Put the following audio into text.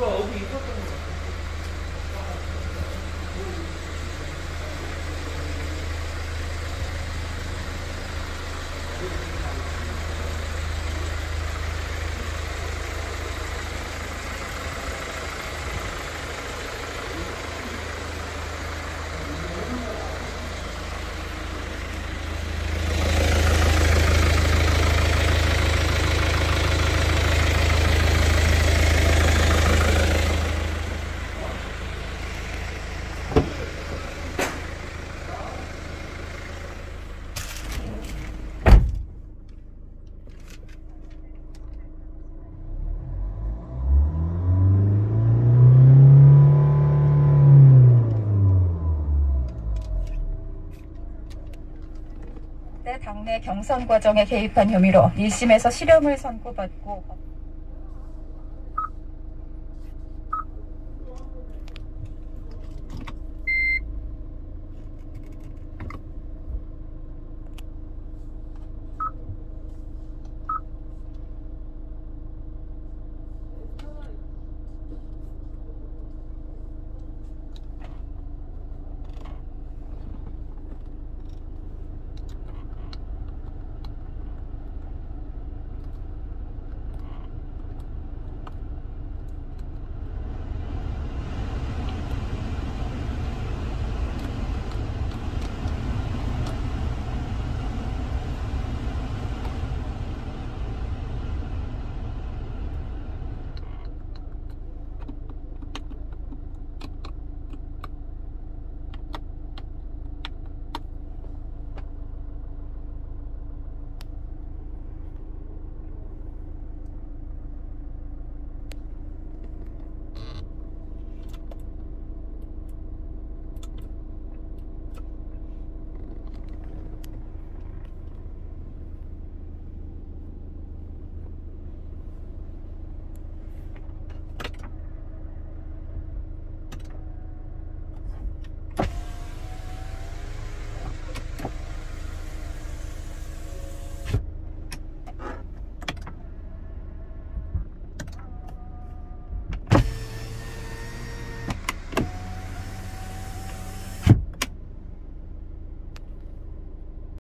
robe, he took the 당내 경선 과정에 개입한 혐의로 1심에서 실형을 선고받고